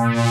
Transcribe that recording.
Thanks.